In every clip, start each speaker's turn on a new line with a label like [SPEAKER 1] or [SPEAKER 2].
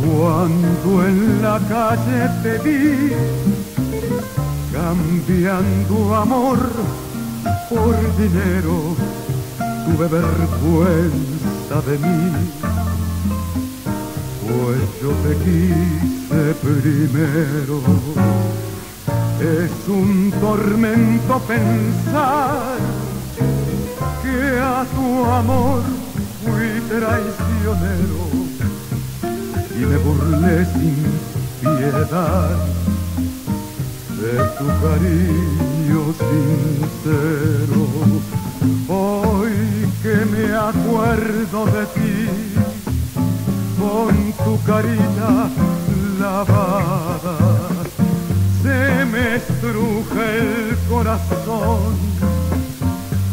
[SPEAKER 1] Cuando en la calle te vi, cambiando amor por dinero, tuve vergüenza de mí. Pues yo te quise primero. Es un tormento pensar que a tu amor fui traicionero y me burlé sin piedad de tu cariño sincero. Hoy que me acuerdo de ti, con tu carita lavada, se me estruje el corazón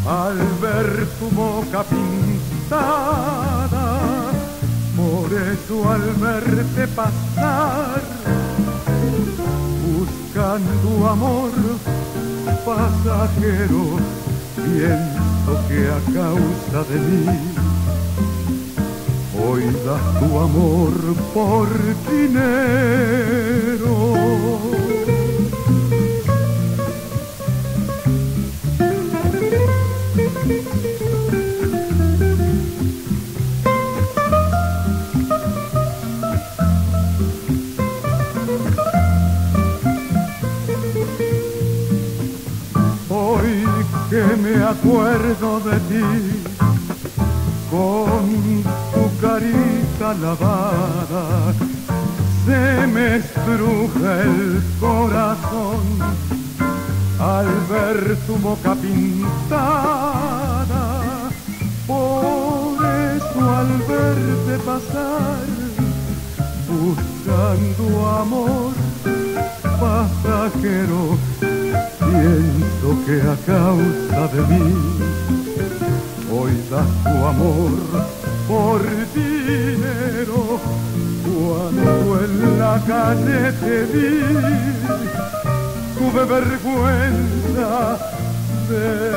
[SPEAKER 1] al ver tu boca pintada. Al verte pasar, buscando amor pasajero, pienso que a causa de mí, hoy das tu amor por dinero. Me acuerdo de ti con tu carita lavada. Se me estruja el corazón al ver tu boca pintada. Por eso al verte pasar, buscando amor pasajero, Pienso que a causa de mí hoy das tu amor por dinero. Cuando en la calle te tuve vergüenza de